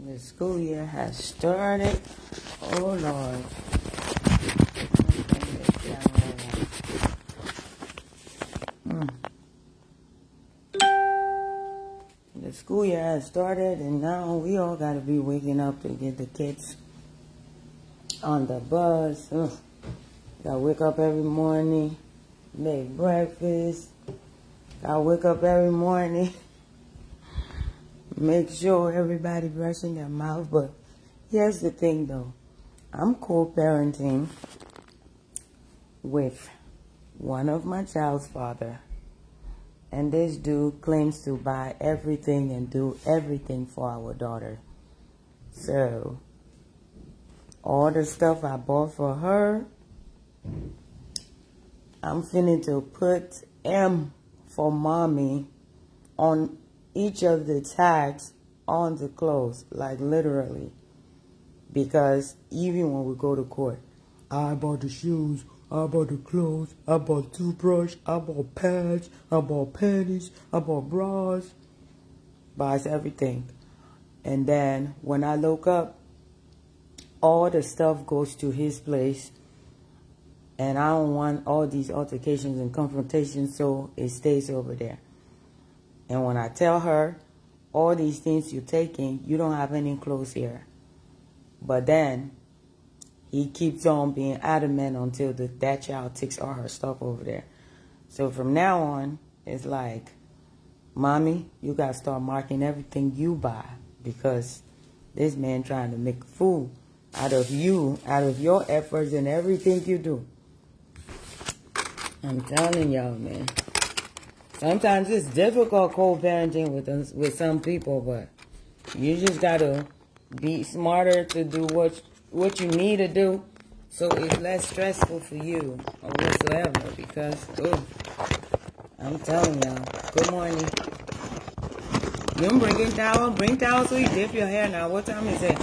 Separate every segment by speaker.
Speaker 1: The school year has started. Oh Lord. Mm. The school year has started and now we all gotta be waking up to get the kids on the bus. Ugh. Gotta wake up every morning, make breakfast. Gotta wake up every morning. make sure everybody brushing their mouth. But here's the thing though. I'm co-parenting with one of my child's father. And this dude claims to buy everything and do everything for our daughter. So, all the stuff I bought for her, I'm finna to put M for mommy on each of the tags on the clothes, like literally. Because even when we go to court, I bought the shoes, I bought the clothes, I bought toothbrush, I bought pads, I bought panties, I bought bras, buys everything. And then when I look up, all the stuff goes to his place. And I don't want all these altercations and confrontations, so it stays over there. And when I tell her, all these things you're taking, you don't have any clothes here. But then, he keeps on being adamant until the, that child takes all her stuff over there. So from now on, it's like, Mommy, you got to start marking everything you buy because this man trying to make a fool out of you, out of your efforts and everything you do. I'm telling y'all, man. Sometimes it's difficult co-parenting with with some people, but you just gotta be smarter to do what what you need to do, so it's less stressful for you or whatsoever. Because, oh, I'm telling y'all. Good morning. You bringing towel? Bring towel so you dip your hair now. What time is it?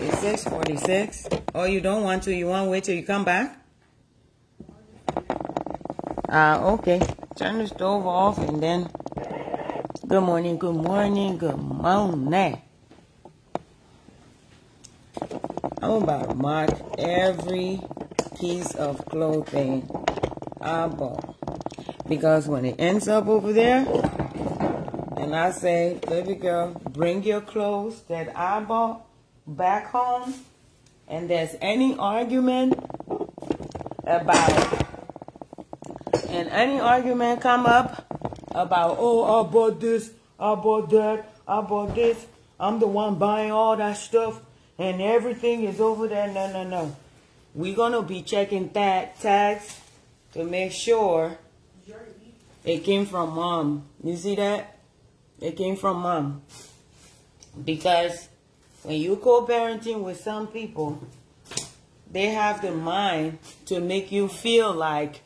Speaker 1: It's 6:46. Oh, you don't want to? You want to wait till you come back? Ah, uh, okay. Turn the stove off and then. Good morning, good morning, good morning. I'm about to mark every piece of clothing I bought. Because when it ends up over there, and I say, baby girl, bring your clothes that I bought back home, and there's any argument about any argument come up about, oh, I bought this, I bought that, I bought this, I'm the one buying all that stuff, and everything is over there. No, no, no. We're going to be checking that tags to make sure it came from mom. You see that? It came from mom. Because when you co-parenting with some people, they have the mind to make you feel like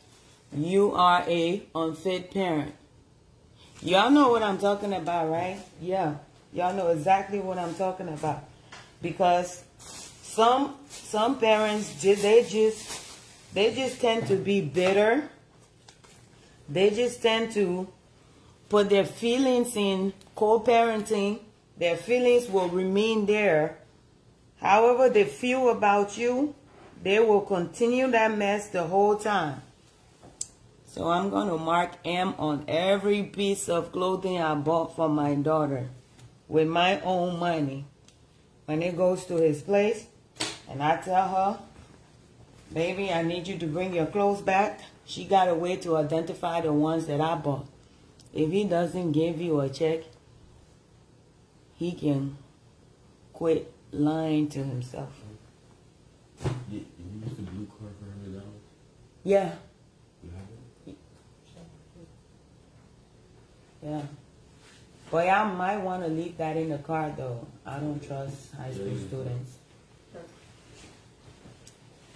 Speaker 1: you are a unfit parent. Y'all know what I'm talking about, right? Yeah. Y'all know exactly what I'm talking about. Because some some parents they just they just tend to be bitter. They just tend to put their feelings in co-parenting. Their feelings will remain there. However they feel about you, they will continue that mess the whole time. So I'm going to mark M on every piece of clothing I bought for my daughter with my own money. When it goes to his place, and I tell her, baby, I need you to bring your clothes back, she got a way to identify the ones that I bought. If he doesn't give you a check, he can quit lying to himself.
Speaker 2: You, you used the blue card for $100?
Speaker 1: Yeah.
Speaker 2: You have it?
Speaker 1: Yeah. But I might want to leave that in the car though. I don't trust high school
Speaker 2: Yeah.
Speaker 1: students.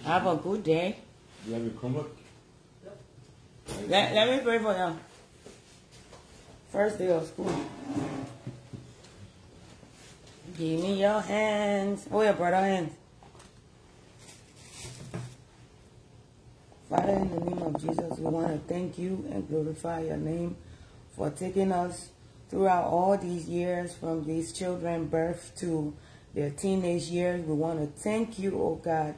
Speaker 1: Have a good day.
Speaker 2: You have your Chromebook?
Speaker 1: Let, let me pray for you. First day of school. Give me your hands. Oh, your brother hands. Father, in the name of Jesus, we want to thank you and glorify your name for taking us throughout all these years from these children birth to their teenage years. We want to thank you, oh God,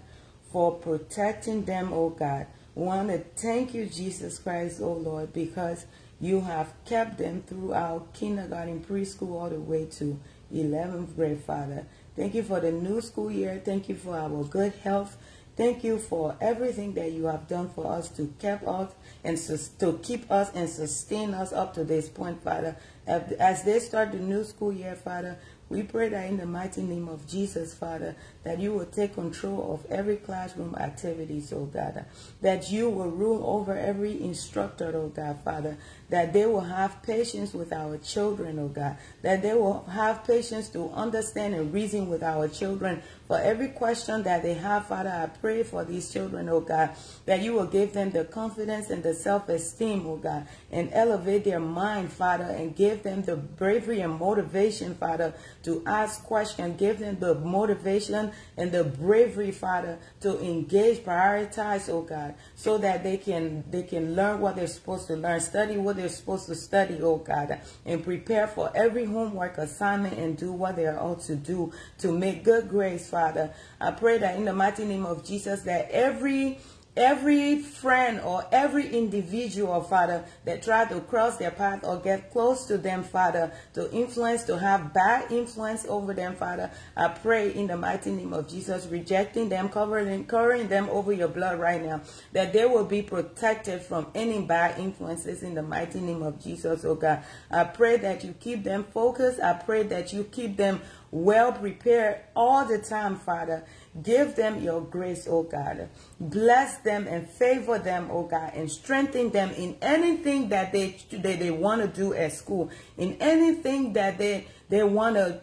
Speaker 1: for protecting them, oh God. We want to thank you, Jesus Christ, oh Lord, because you have kept them throughout kindergarten, preschool, all the way to 11th grade, Father. Thank you for the new school year. Thank you for our good health. Thank you for everything that you have done for us to keep us and to keep us and sustain us up to this point, Father. As they start the new school year, Father, we pray that in the mighty name of Jesus, Father, that you will take control of every classroom activities, oh God. That you will rule over every instructor, oh God, Father. That they will have patience with our children, oh God. That they will have patience to understand and reason with our children. For every question that they have, Father, I pray for these children, oh God, that you will give them the confidence and the self-esteem, oh God, and elevate their mind, Father, and give them the bravery and motivation, Father, to ask questions. Give them the motivation and the bravery, Father, to engage, prioritize, oh God, so that they can they can learn what they're supposed to learn, study what they're supposed to study, oh God, and prepare for every homework assignment and do what they are ought to do to make good grades, Father. I pray that in the mighty name of Jesus that every every friend or every individual, Father, that try to cross their path or get close to them, Father, to influence, to have bad influence over them, Father, I pray in the mighty name of Jesus, rejecting them, covering, covering them over your blood right now, that they will be protected from any bad influences in the mighty name of Jesus, oh God. I pray that you keep them focused. I pray that you keep them well prepared all the time, Father. Give them your grace, oh God. Bless them and favor them, oh God, and strengthen them in anything that they, they, they want to do at school, in anything that they, they want to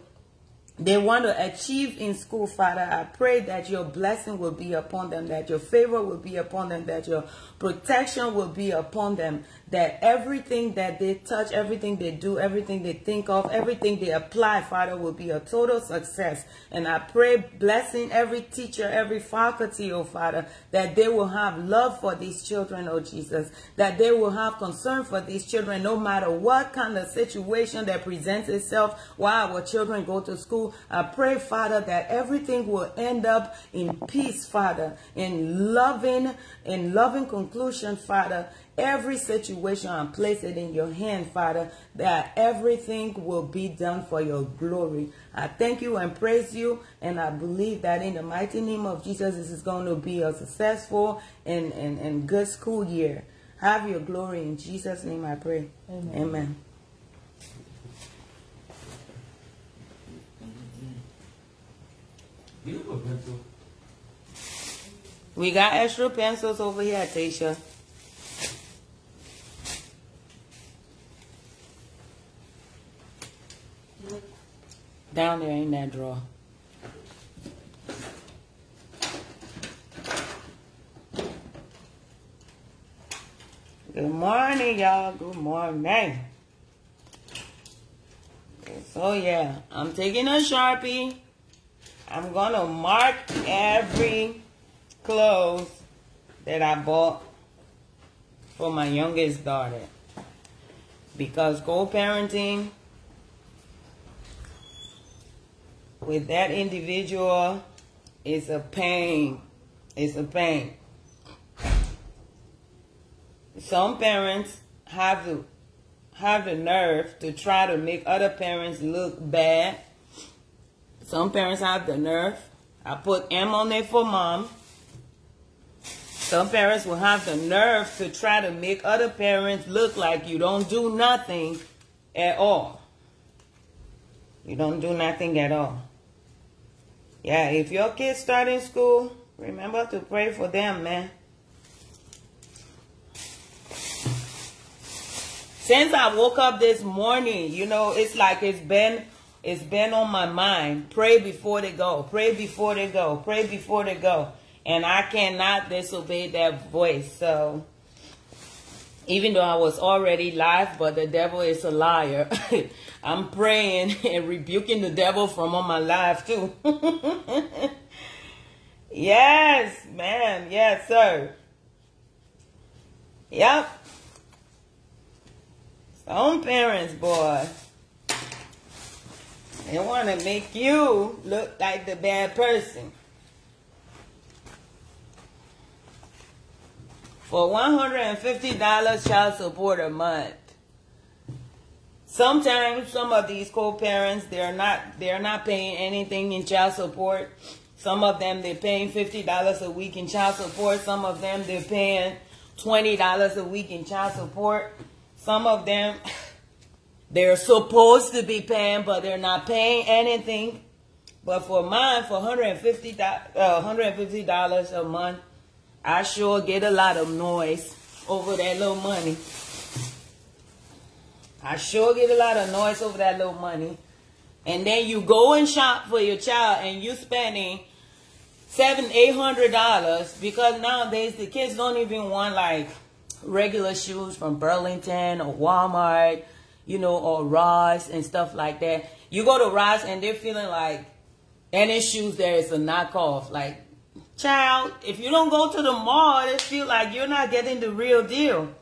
Speaker 1: they want to achieve in school, Father. I pray that your blessing will be upon them, that your favor will be upon them, that your protection will be upon them, that everything that they touch, everything they do, everything they think of, everything they apply, Father, will be a total success. And I pray blessing every teacher, every faculty, oh Father, that they will have love for these children, oh Jesus, that they will have concern for these children, no matter what kind of situation that presents itself while our children go to school. I pray, Father, that everything will end up in peace, Father, in loving, in loving conclusion, Father, every situation and place it in your hand, Father, that everything will be done for your glory. I thank you and praise you, and I believe that in the mighty name of Jesus, this is going to be a successful and, and, and good school year. Have your glory in Jesus' name, I pray. Amen. Amen. We got extra pencils over here, Tasha. Down there in that drawer. Good morning, y'all. Good morning. So yeah, I'm taking a Sharpie. I'm gonna mark every clothes that I bought for my youngest daughter. Because co-parenting with that individual is a pain. It's a pain. Some parents have to have the nerve to try to make other parents look bad. Some parents have the nerve. I put M on there for mom. Some parents will have the nerve to try to make other parents look like you don't do nothing at all. You don't do nothing at all. Yeah, if your kids start in school, remember to pray for them, man. Since I woke up this morning, you know, it's like it's been it's been on my mind. Pray before they go. Pray before they go. Pray before they go. And I cannot disobey that voice. So even though I was already live, but the devil is a liar. I'm praying and rebuking the devil from on my life too. yes, man. Yes, sir. Yep. Some parents, boy. They want to make you look like the bad person. For $150 child support a month. Sometimes some of these co-parents they're not they're not paying anything in child support. Some of them they're paying $50 a week in child support. Some of them they're paying $20 a week in child support. Some of them they're supposed to be paying, but they're not paying anything. But for mine, for $150, uh, $150 a month, I sure get a lot of noise over that little money. I sure get a lot of noise over that little money. And then you go and shop for your child and you spending seven, eight hundred dollars because nowadays the kids don't even want like regular shoes from Burlington or Walmart you know, or Ross and stuff like that. You go to Ross and they're feeling like any shoes there is a knockoff. Like, child, if you don't go to the mall, they feel like you're not getting the real deal.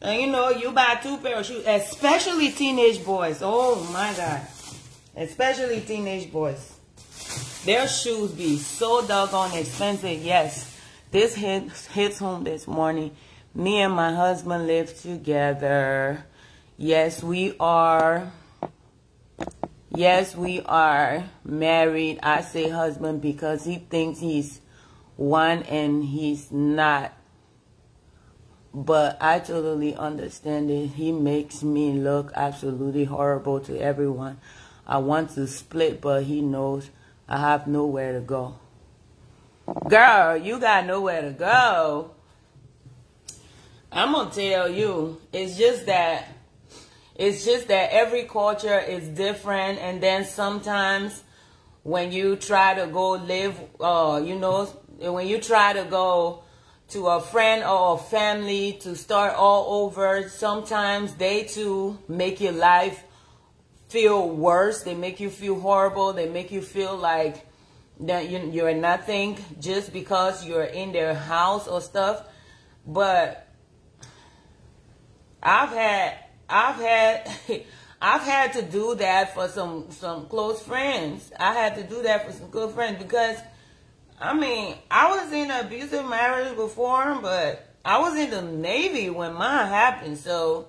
Speaker 1: And you know, you buy two pair of shoes, especially teenage boys. Oh my God. Especially teenage boys. Their shoes be so doggone expensive. Yes, this hit, hits home this morning. Me and my husband live together. Yes, we are. Yes, we are married. I say husband because he thinks he's one and he's not. But I totally understand it. He makes me look absolutely horrible to everyone. I want to split, but he knows I have nowhere to go. Girl, you got nowhere to go. I'm going to tell you, it's just that it's just that every culture is different, and then sometimes when you try to go live, uh, you know, when you try to go to a friend or a family to start all over, sometimes they too make your life feel worse. They make you feel horrible. They make you feel like that you're nothing just because you're in their house or stuff. But I've had I've had I've had to do that for some some close friends. I had to do that for some good friends because I mean, I was in an abusive marriage before, but I was in the Navy when mine happened. So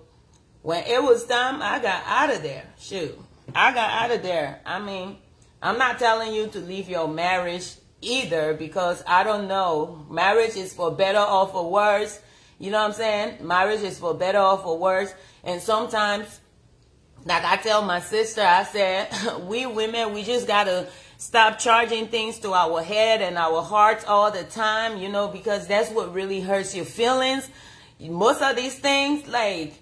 Speaker 1: when it was time, I got out of there. Shoot. I got out of there. I mean, I'm not telling you to leave your marriage either because I don't know. Marriage is for better or for worse. You know what I'm saying? Marriage is for better or for worse. And sometimes, like I tell my sister, I said, we women, we just got to stop charging things to our head and our hearts all the time, you know, because that's what really hurts your feelings. Most of these things, like,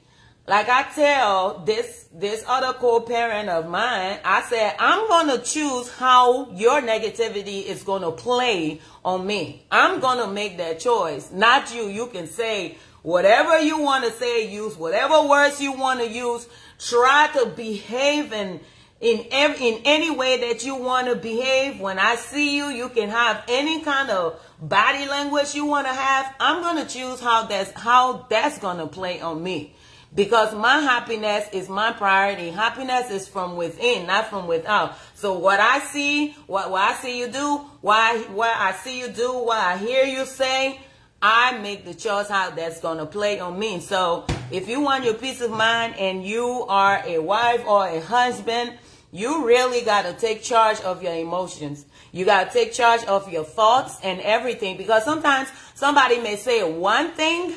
Speaker 1: like I tell this this other co-parent of mine, I said, I'm gonna choose how your negativity is gonna play on me. I'm gonna make that choice, not you. You can say, Whatever you want to say, use whatever words you want to use. Try to behave in, in, every, in any way that you want to behave. When I see you, you can have any kind of body language you want to have. I'm to choose how that's, how that's to play on me because my happiness is my priority. Happiness is from within, not from without. So what I see, what, what I see you do, why, what I see you do, what I hear you say, I make the choice how that's going to play on me. So if you want your peace of mind and you are a wife or a husband, you really got to take charge of your emotions. You got to take charge of your thoughts and everything because sometimes somebody may say one thing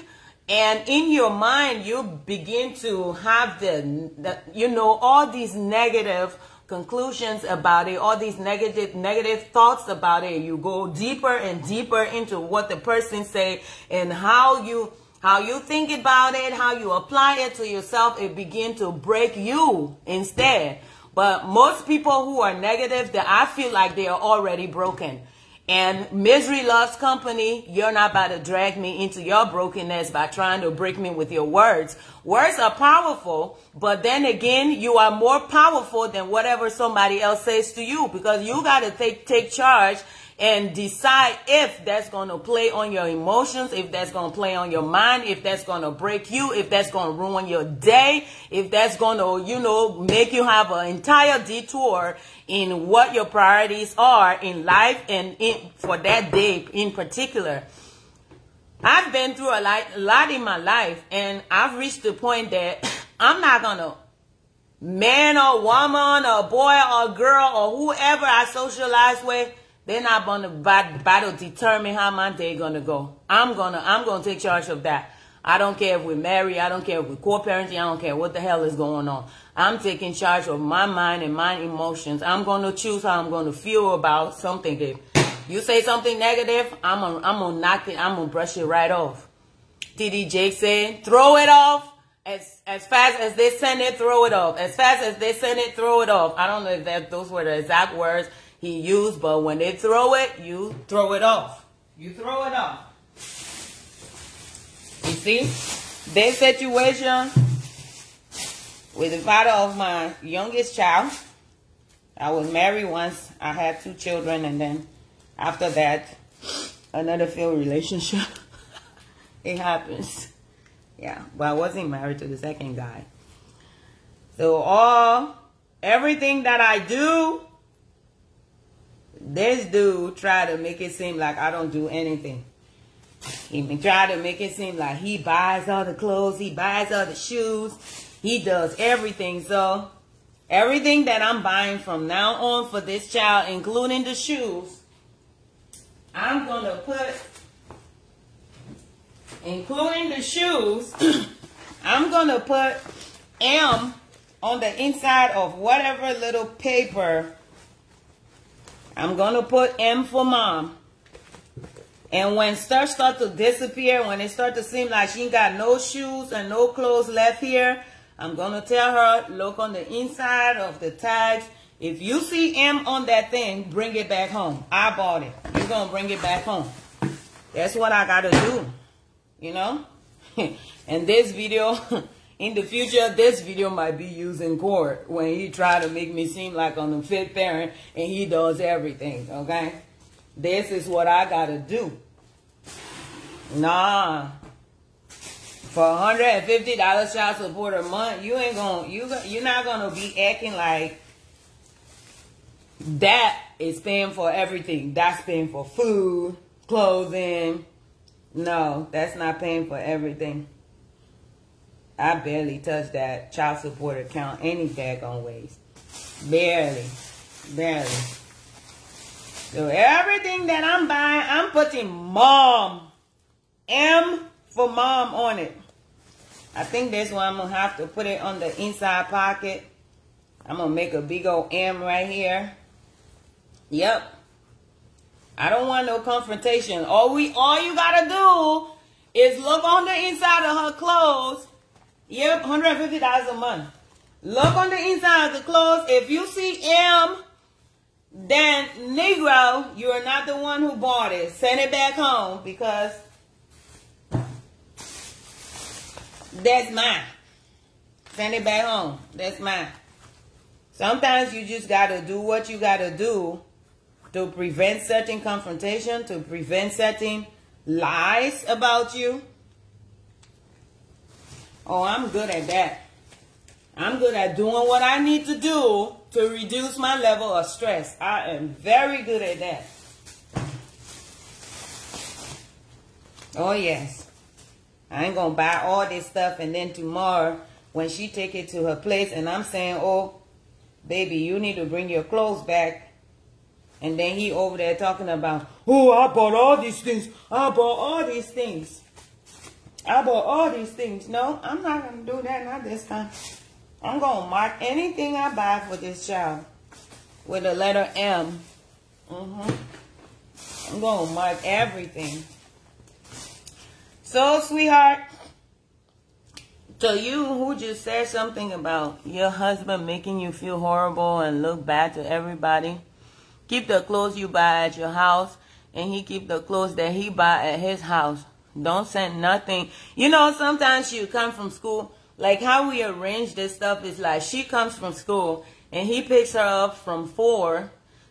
Speaker 1: and in your mind you begin to have the, the you know all these negative conclusions about it, all these negative negative thoughts about it. You go deeper and deeper into what the person say and how you how you think about it, how you apply it to yourself, it begin to break you instead. But most people who are negative, that I feel like they are already broken. And misery loves company. You're not about to drag me into your brokenness by trying to break me with your words. Words are powerful, but then again, you are more powerful than whatever somebody else says to you because you got to take, take charge and decide if that's going to play on your emotions, if that's going to play on your mind, if that's going to break you, if that's going to ruin your day, if that's going to, you know, make you have an entire detour in what your priorities are in life and in, for that day in particular. I've been through a lot, a lot in my life and I've reached the point that I'm not going to man or woman or boy or girl or whoever I socialize with, they're not gonna battle determine how my day gonna go. I'm gonna I'm gonna take charge of that. I don't care if we're married, I don't care if we're co-parenting, I don't care what the hell is going on. I'm taking charge of my mind and my emotions. I'm gonna choose how I'm gonna feel about something. If you say something negative, I'm gonna I'm gonna knock it, I'm gonna brush it right off. TD Jake said, throw it off as as fast as they send it, throw it off. As fast as they send it, throw it off. I don't know if that those were the exact words he used, but when they throw it, you throw it off. You throw it off. You see, this situation with the father of my youngest child. I was married once. I had two children, and then after that, another failed relationship. it happens. Yeah, but I wasn't married to the second guy. So all, everything that I do, this dude try to make it seem like I don't do anything. He try to make it seem like he buys all the clothes, he buys all the shoes, he does everything. So everything that I'm buying from now on for this child, including the shoes, I'm gonna put including the shoes, I'm going to put M on the inside of whatever little paper. I'm going to put M for mom. And when stuff start to disappear, when it start to seem like she ain't got no shoes and no clothes left here, I'm going to tell her, look on the inside of the tags. If you see M on that thing, bring it back home. I bought it. You're going to bring it back home. That's what I got to do you know and this video in the future this video might be used in court when he try to make me seem like I'm a fit parent and he does everything okay? This is what I gotta do. Nah. For $150 child support a month you ain't gonna you you're not gonna be acting like that is paying for everything. That's paying for food clothing. No, that's not paying for everything. I barely touch that child support account any daggone ways. Barely. Barely. So everything that I'm buying, I'm putting mom. M for mom on it. I think that's why I'm going to have to put it on the inside pocket. I'm going to make a big old M right here. Yep. I don't want no confrontation. All we all you gotta do is look on the inside of her clothes. Yep, $150 a month. Look on the inside of the clothes. If you see M, then Negro, you are not the one who bought it. Send it back home because that's mine. Send it back home. That's mine. Sometimes you just got to do what you got to do to prevent certain confrontation, to prevent certain lies about you. Oh, I'm good at that. I'm good at doing what I need to do to reduce my level of stress. I am very good at that. Oh, yes. I ain't going to buy all this stuff and then tomorrow when she take it to her place and I'm saying, oh, baby, you need to bring your clothes back and then he over there talking about, oh, I bought all these things. I bought all these things. I bought all these things. No, I'm not going to do that. Not this time. I'm going to mark anything I buy for this child with the letter M. Mm-hmm. I'm going to mark everything. So, sweetheart, to you who just said something about your husband making you feel horrible and look bad to everybody, keep the clothes you buy at your house and he keep the clothes that he buy at his house. Don't send nothing. You know, sometimes you come from school, like how we arrange this stuff is like she comes from school and he picks her up from 4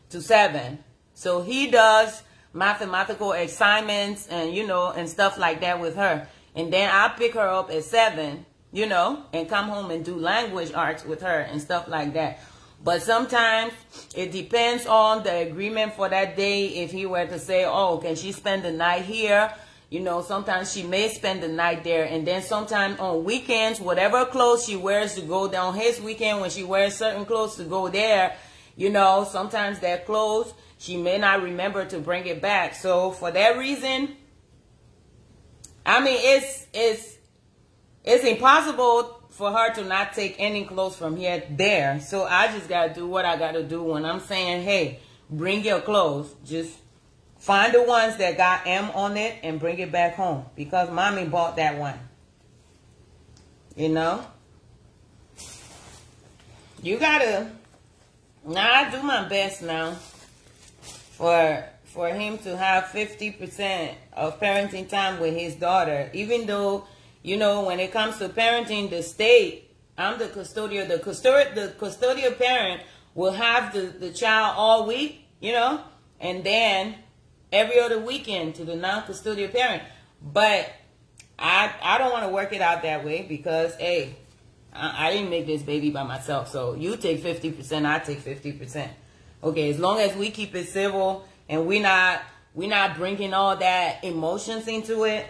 Speaker 1: to 7. So he does mathematical assignments and, you know, and stuff like that with her. And then I pick her up at 7, you know, and come home and do language arts with her and stuff like that. But sometimes it depends on the agreement for that day. If he were to say, oh, can she spend the night here? You know, sometimes she may spend the night there. And then sometimes on weekends, whatever clothes she wears to go down his weekend, when she wears certain clothes to go there, you know, sometimes that clothes, she may not remember to bring it back. So for that reason, I mean, it's, it's, it's impossible for her to not take any clothes from here there. So I just got to do what I got to do when I'm saying, hey, bring your clothes. Just Find the ones that got M on it and bring it back home. Because mommy bought that one. You know? You gotta... Now, I do my best now for for him to have 50% of parenting time with his daughter. Even though, you know, when it comes to parenting, the state, I'm the custodial. The custodial, the custodial parent will have the, the child all week, you know, and then every other weekend to the non-custodial parent. But I I don't want to work it out that way because hey, I, I didn't make this baby by myself. So you take 50%, I take 50%. Okay, as long as we keep it civil and we not we not bringing all that emotions into it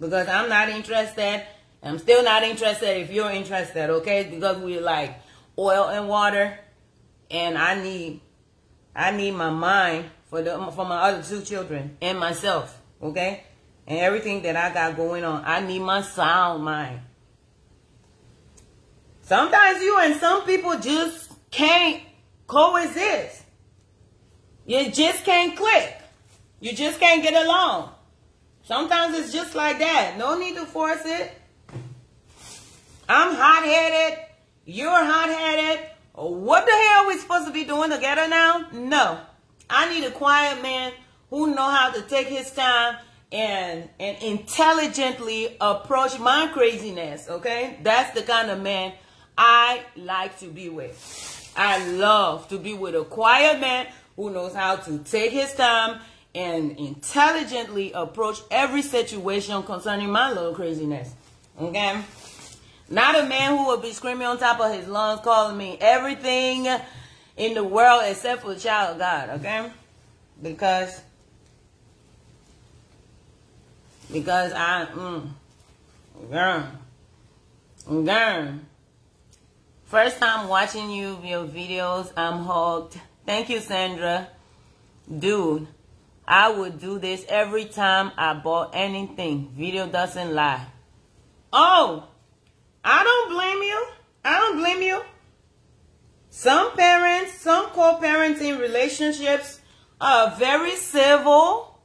Speaker 1: because I'm not interested. I'm still not interested if you're interested, okay? Because we like oil and water and I need I need my mind for the for my other two children and myself, okay? And everything that I got going on. I need my sound mind. Sometimes you and some people just can't coexist. You just can't click. You just can't get along. Sometimes it's just like that. No need to force it. I'm hot-headed. You're hot-headed. What the hell are we supposed to be doing together now? No. I need a quiet man who know how to take his time and and intelligently approach my craziness, okay? That's the kind of man I like to be with. I love to be with a quiet man who knows how to take his time and intelligently approach every situation concerning my little craziness. Okay? Not a man who will be screaming on top of his lungs, calling me everything in the world except for the child of God, okay? Because because I mm, girl, girl. First time watching you your videos, I'm hooked. Thank you, Sandra. Dude, I would do this every time I bought anything. Video doesn't lie. Oh, I don't blame you. I don't blame you. Some parents, some co-parenting relationships are very civil.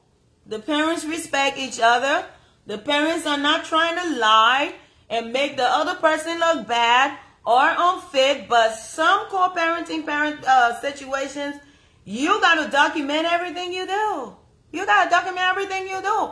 Speaker 1: The parents respect each other. The parents are not trying to lie and make the other person look bad or unfit. But some co-parenting parent uh, situations, you got to document everything you do. You got to document everything you do.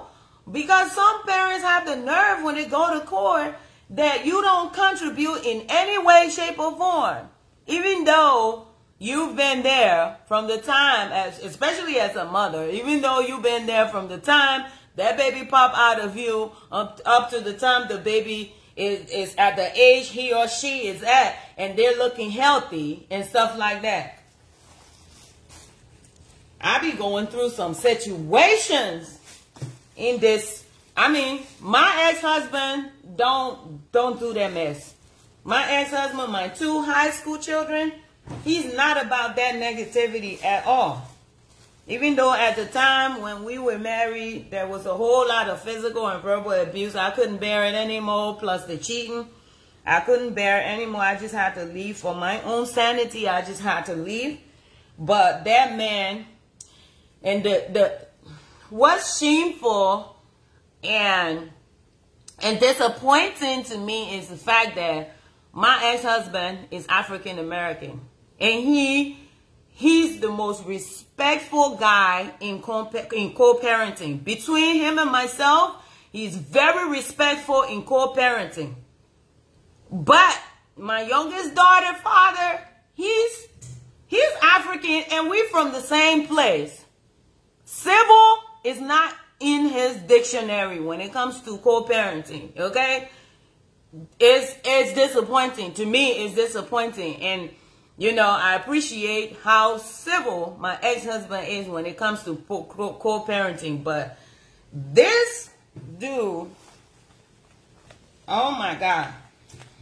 Speaker 1: Because some parents have the nerve when they go to court that you don't contribute in any way, shape, or form even though you've been there from the time as especially as a mother even though you've been there from the time that baby pop out of you up, up to the time the baby is, is at the age he or she is at and they're looking healthy and stuff like that. I be going through some situations in this i mean my ex-husband don't don't do that mess my ex-husband, my two high school children, he's not about that negativity at all. Even though at the time when we were married, there was a whole lot of physical and verbal abuse. I couldn't bear it anymore, plus the cheating. I couldn't bear it anymore. I just had to leave for my own sanity. I just had to leave. But that man, and the, the what's shameful and and disappointing to me is the fact that my ex-husband is African American, and he he's the most respectful guy in co in co-parenting. Between him and myself, he's very respectful in co-parenting. But my youngest daughter father, he's He's African and we're from the same place. Civil is not in his dictionary when it comes to co-parenting, okay? It's, it's disappointing. To me, it's disappointing. And, you know, I appreciate how civil my ex-husband is when it comes to co-parenting. But this dude, oh my God,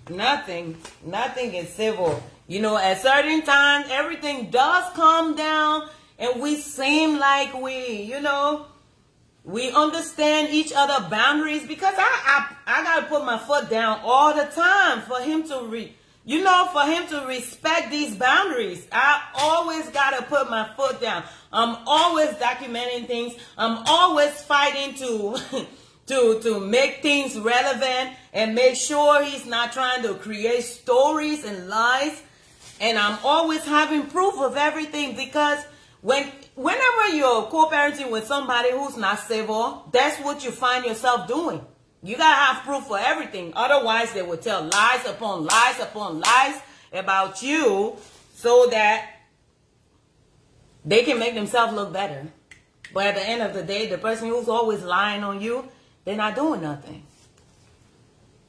Speaker 1: nothing, nothing is civil. You know, at certain times, everything does calm down and we seem like we, you know, we understand each other boundaries because I, I, I got to put my foot down all the time for him to re, you know, for him to respect these boundaries. I always got to put my foot down. I'm always documenting things. I'm always fighting to, to, to make things relevant and make sure he's not trying to create stories and lies. And I'm always having proof of everything because when whenever you're co-parenting with somebody who's not civil, that's what you find yourself doing. You gotta have proof for everything. Otherwise, they will tell lies upon lies upon lies about you so that they can make themselves look better. But at the end of the day, the person who's always lying on you, they're not doing nothing.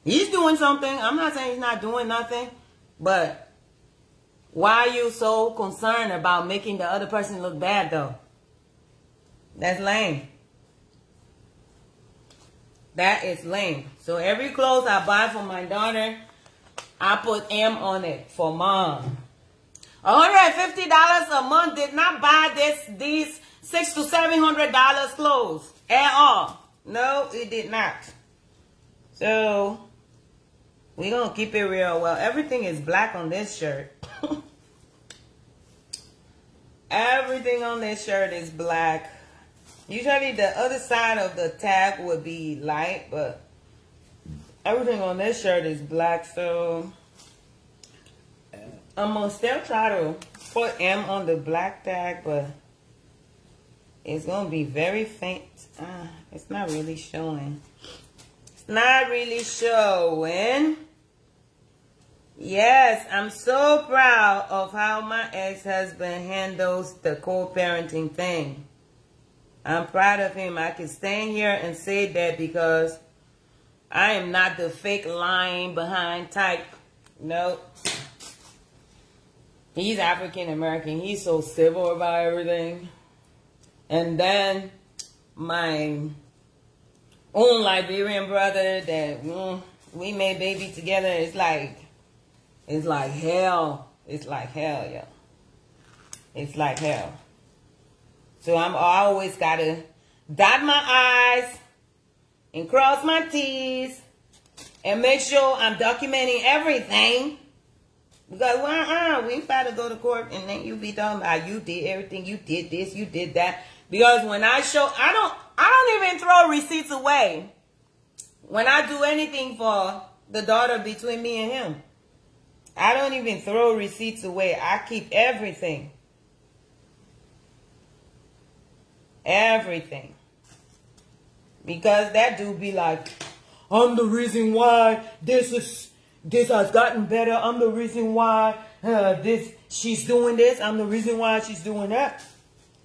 Speaker 1: He's doing something. I'm not saying he's not doing nothing, but why are you so concerned about making the other person look bad though? That's lame. That is lame. So every clothes I buy for my daughter, I put M on it for mom. $150 a month did not buy this these six to seven hundred dollars clothes at all. No, it did not. So we're gonna keep it real. Well, everything is black on this shirt. Everything on this shirt is black. Usually the other side of the tag would be light, but everything on this shirt is black. So I'm to still try to put M on the black tag, but it's to be very faint. Uh, it's not really showing. It's not really showing. Yes, I'm so proud of how my ex-husband handles the co-parenting thing. I'm proud of him. I can stand here and say that because I am not the fake lying behind type. Nope. He's African American. He's so civil about everything. And then my own Liberian brother that mm, we made baby together is like it's like hell. It's like hell, yeah. It's like hell. So I'm always gotta dot my I's and cross my T's and make sure I'm documenting everything. Because uh-uh, we ain't about to go to court and then you be talking about you did everything, you did this, you did that. Because when I show I don't I don't even throw receipts away when I do anything for the daughter between me and him. I don't even throw receipts away. I keep everything. Everything. Because that dude be like, I'm the reason why this is this has gotten better. I'm the reason why uh, this she's doing this. I'm the reason why she's doing that.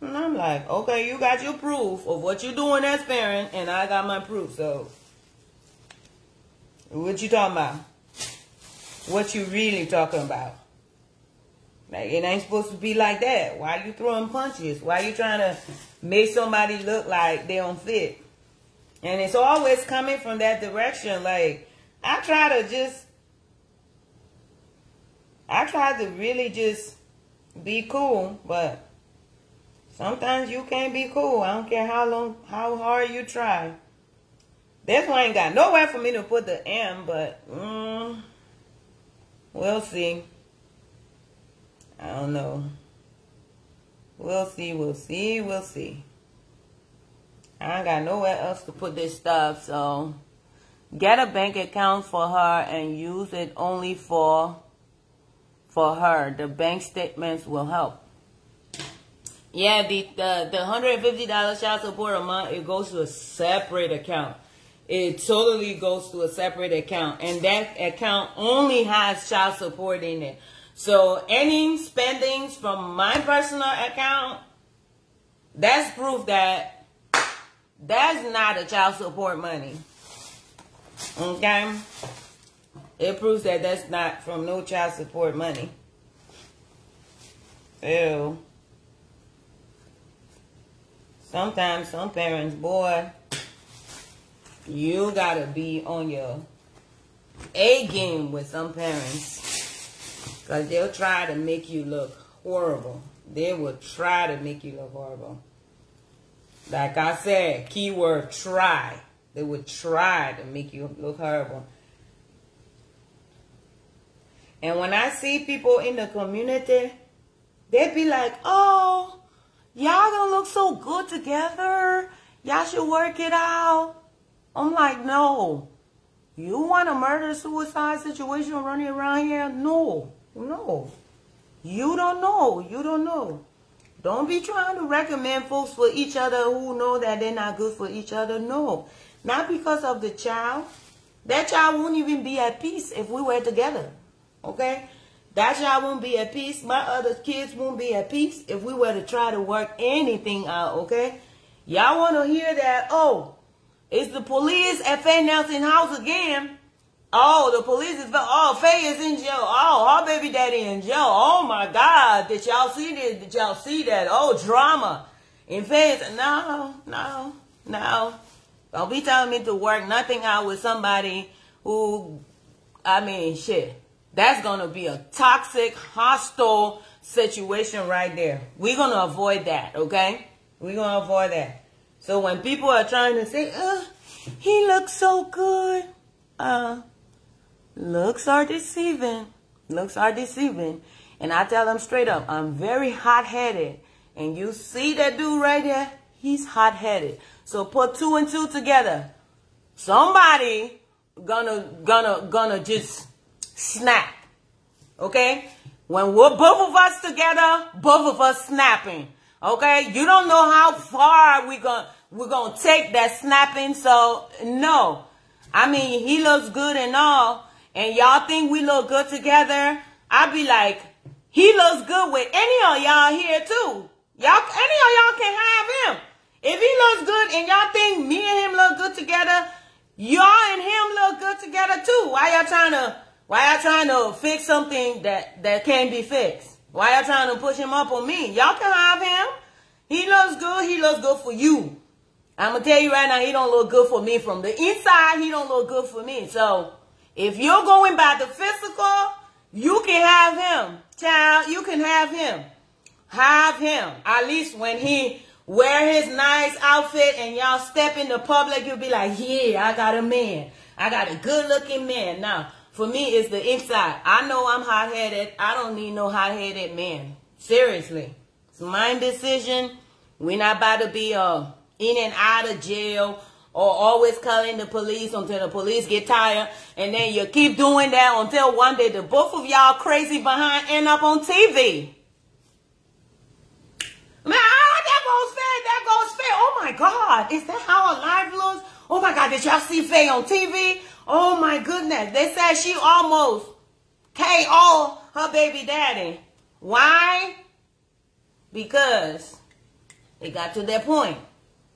Speaker 1: And I'm like, okay, you got your proof of what you're doing as parent, and I got my proof. So, what you talking about? What you really talking about. Like, it ain't supposed to be like that. Why you throwing punches? Why you trying to make somebody look like they don't fit? And it's always coming from that direction. Like, I try to just, I try to really just be cool, but sometimes you can't be cool. I don't care how long, how hard you try. This one ain't got nowhere for me to put the M, but, mm, We'll see. I don't know. We'll see, we'll see, we'll see. I ain't got nowhere else to put this stuff, so get a bank account for her and use it only for for her. The bank statements will help. Yeah, the the, the $150 child support a month, it goes to a separate account it totally goes to a separate account. And that account only has child support in it. So any spendings from my personal account, that's proof that that's not a child support money. Okay? It proves that that's not from no child support money. Ew. Sometimes some parents, boy, you gotta be on your A game with some parents. Because they'll try to make you look horrible. They will try to make you look horrible. Like I said, keyword try. They would try to make you look horrible. And when I see people in the community, they'd be like, oh, y'all gonna look so good together. Y'all should work it out. I'm like, no. You want a murder-suicide situation running around here? No. No. You don't know. You don't know. Don't be trying to recommend folks for each other who know that they're not good for each other. No. Not because of the child. That child won't even be at peace if we were together. Okay? That child won't be at peace. My other kids won't be at peace if we were to try to work anything out. Okay? Y'all want to hear that? Oh, it's the police at Fay Nelson house again. Oh, the police is, oh, Fay is in jail. Oh, her baby daddy in jail. Oh my God. Did y'all see this? Did y'all see that? Oh, drama. In Fay's, no, no, no. Don't be telling me to work nothing out with somebody who, I mean, shit. That's going to be a toxic, hostile situation right there. We're going to avoid that, okay? We're going to avoid that. So when people are trying to say, uh, he looks so good, uh, looks are deceiving. Looks are deceiving. And I tell them straight up, I'm very hot-headed. And you see that dude right there? He's hot-headed. So put two and two together. Somebody gonna gonna gonna just snap. Okay? When we're both of us together, both of us snapping. Okay? You don't know how far we gonna we're gonna take that snapping. So no. I mean he looks good and all, and y'all think we look good together. I'd be like, he looks good with any of y'all here too. Y'all any of y'all can have him. If he looks good and y'all think me and him look good together, y'all and him look good together too. Why y'all trying to why y'all trying to fix something that that can't be fixed? Why y'all trying to push him up on me? Y'all can have him. He looks good. He looks good for you. I'm gonna tell you right now, he don't look good for me. From the inside, he don't look good for me. So if you're going by the physical, you can have him, child. You can have him. Have him. At least when he wear his nice outfit and y'all step in the public, you'll be like, yeah, I got a man. I got a good looking man. Now, for me, it's the inside. I know I'm hot headed. I don't need no hot headed man. Seriously. It's my decision. We're not about to be uh, in and out of jail or always calling the police until the police get tired. And then you keep doing that until one day the both of y'all crazy behind end up on TV. Man, ah, that goes Fay, that goes Fay. Oh my God, is that how her life looks? Oh my God, did y'all see Fay on TV? Oh my goodness, they said she almost KO her baby daddy. Why? Because it got to that point.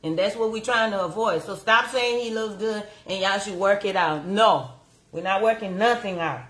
Speaker 1: And that's what we're trying to avoid. So stop saying he looks good and y'all should work it out. No, we're not working nothing out.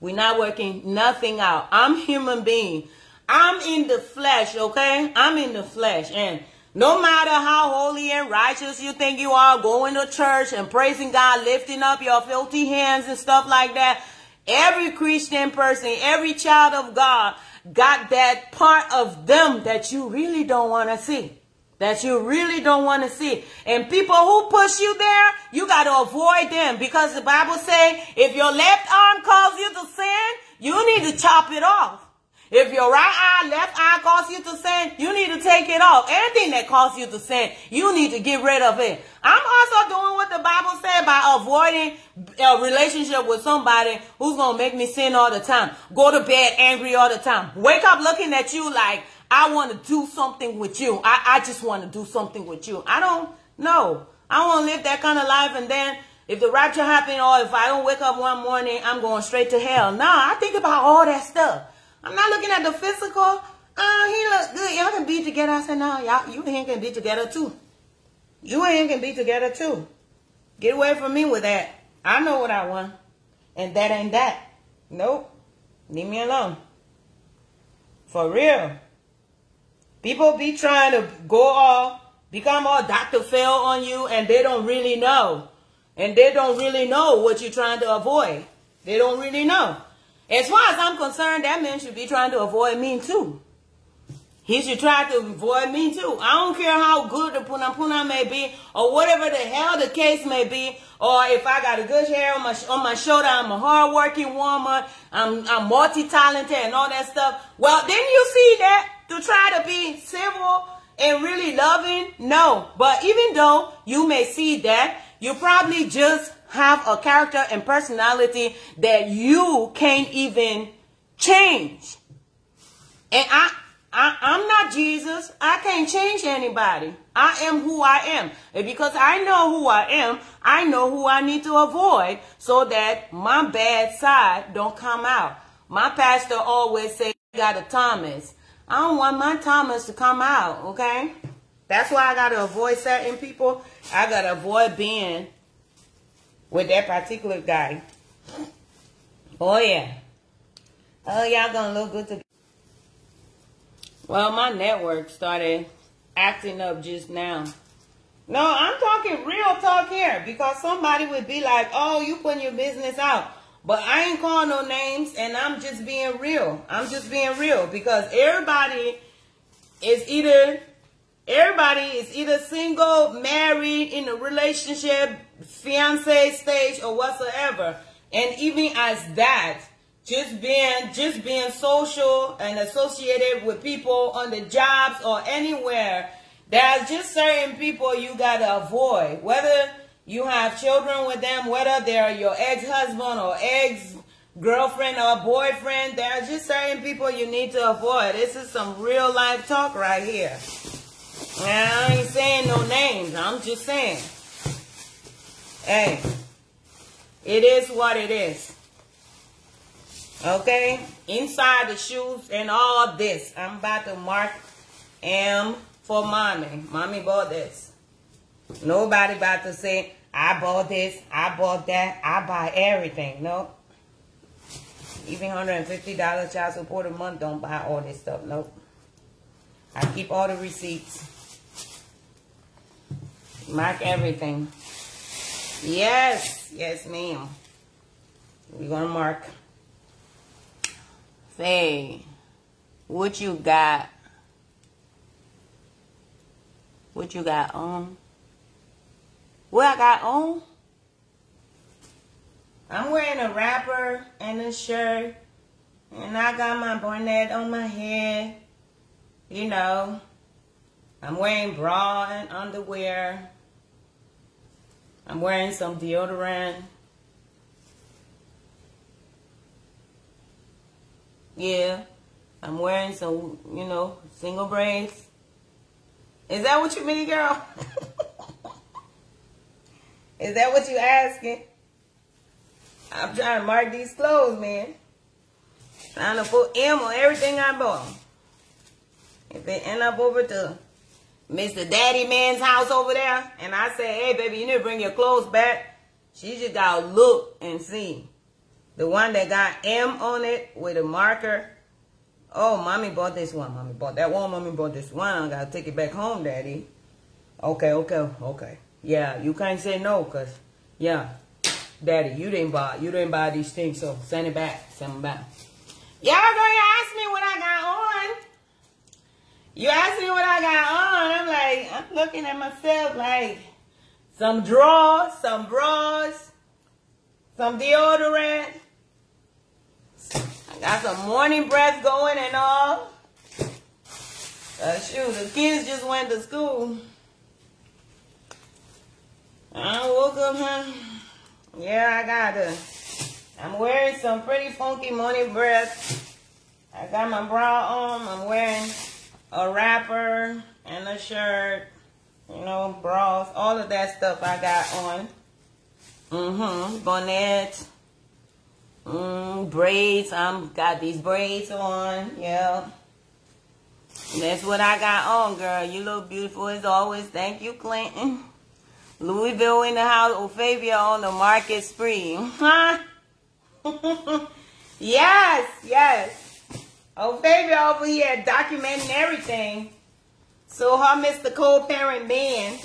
Speaker 1: We're not working nothing out. I'm human being. I'm in the flesh, okay? I'm in the flesh. And no matter how holy and righteous you think you are, going to church and praising God, lifting up your filthy hands and stuff like that, every Christian person, every child of God got that part of them that you really don't want to see. That you really don't want to see. And people who push you there, you got to avoid them because the Bible says if your left arm calls you to sin, you need to chop it off. If your right eye, left eye causes you to sin, you need to take it off. Anything that causes you to sin, you need to get rid of it. I'm also doing what the Bible said by avoiding a relationship with somebody who's going to make me sin all the time. Go to bed angry all the time. Wake up looking at you like, I want to do something with you. I, I just want to do something with you. I don't know. I want to live that kind of life and then if the rapture happened or if I don't wake up one morning, I'm going straight to hell. Nah, I think about all that stuff. I'm not looking at the physical. Oh, he look good. Y'all can be together. I said, no, y'all, you and him can be together too. You and him can be together too. Get away from me with that. I know what I want. And that ain't that. Nope. Leave me alone. For real. People be trying to go all, become all Dr. Phil on you and they don't really know. And they don't really know what you're trying to avoid. They don't really know. As far as I'm concerned, that man should be trying to avoid me too. He should try to avoid me too. I don't care how good the puna puna may be, or whatever the hell the case may be, or if I got a good hair on my on my shoulder, I'm a hardworking woman, I'm I'm multi-talented and all that stuff. Well, didn't you see that to try to be civil and really loving? No. But even though you may see that, you probably just have a character and personality that you can't even change. And I I, am not Jesus. I can't change anybody. I am who I am. And because I know who I am, I know who I need to avoid so that my bad side don't come out. My pastor always say, got a Thomas. I don't want my Thomas to come out, okay? That's why I got to avoid certain people. I got to avoid being with that particular guy. Oh, yeah. Oh, y'all to look good together. Well, my network started acting up just now. No, I'm talking real talk here because somebody would be like, oh, you putting your business out. But I ain't calling no names and I'm just being real. I'm just being real because everybody is either everybody is either single, married, in a relationship, fiance stage or whatsoever. And even as that, just being just being social and associated with people on the jobs or anywhere there's just certain people you gotta avoid. Whether you have children with them whether they're your ex-husband or ex-girlfriend or boyfriend there's just certain people you need to avoid. This is some real life talk right here I ain't saying no names I'm just saying hey it is what it is Okay? Inside the shoes and all this. I'm about to mark M for mommy. Mommy bought this. Nobody about to say, I bought this, I bought that, I buy everything. No. Even $150 child support a month don't buy all this stuff. Nope. I keep all the receipts. Mark everything. Yes. Yes, ma'am. We're going to mark. Say, what you got? What you got on? What I got on? I'm wearing a wrapper and a shirt. And I got my bonnet on my head. You know. I'm wearing bra and underwear. I'm wearing some deodorant. Yeah. I'm wearing some, you know, single braids. Is that what you mean, girl? Is that what you asking? I'm trying to mark these clothes, man. Trying to put M on everything I bought. If they end up over to Mr. Daddy Man's house over there, and I say, hey, baby, you need to bring your clothes back, she just got to look and see. The one that got M on it with a marker. Oh, mommy bought this one. Mommy bought that one. Mommy bought this one. I gotta take it back home, daddy. Okay, okay, okay. Yeah, you can't say no, cause yeah, daddy, you didn't buy you didn't buy these things, so send it back. Send them back. Y'all gonna ask me what I got on. You ask me what I got on. I'm like, I'm looking at myself like some drawers, some bras, some deodorant, I Got some morning breath going and all. Uh, shoot, the kids just went to school. I woke up, huh? Yeah, I got to. I'm wearing some pretty funky morning breath. I got my bra on. I'm wearing a wrapper and a shirt. You know, bras, all of that stuff I got on. Mm-hmm. Bonnet. Mm, braids. I'm got these braids on. Yeah. That's what I got on, girl. You look beautiful as always. Thank you, Clinton. Louisville in the house. Ophavia on the market spree. Huh? yes, yes. Ophavia over here documenting everything. So her Mr. Co-parent man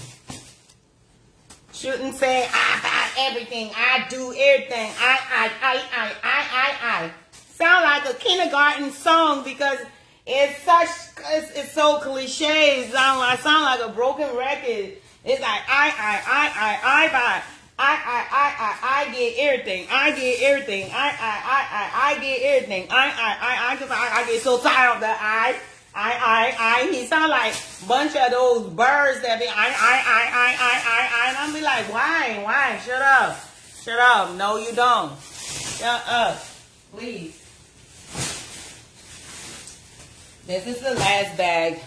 Speaker 1: shouldn't say I buy everything. I do everything. I, I, I, I, I, I, I. Sound like a kindergarten song because it's such, it's, it's so cliche. It sound like, sound like a broken record. It's like I, I, I, I, I buy. I, I, I, I, I get everything. I get everything. I, I, I, I, I get everything. I, I, I, I, cause I, I get so tired of that I. I, I, I, he sound like bunch of those birds that be, I, I, I, I, I, I, I, and I'm be like, why, why, shut up, shut up, no you don't, shut up, please. This is the last bag.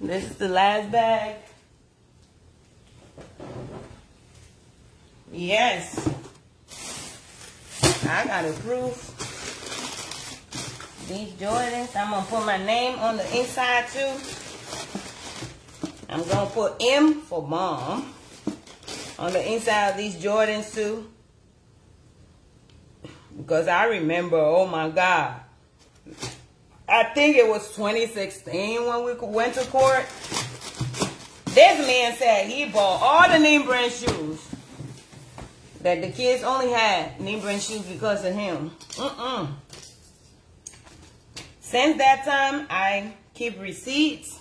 Speaker 1: This is the last bag. Yes. I got a proof. These Jordans, I'm going to put my name on the inside too. I'm going to put M for mom on the inside of these Jordans too. Because I remember, oh my God. I think it was 2016 when we went to court. This man said he bought all the name brand shoes. That the kids only had brand shoes because of him. Mm-mm. Since that time, I keep receipts.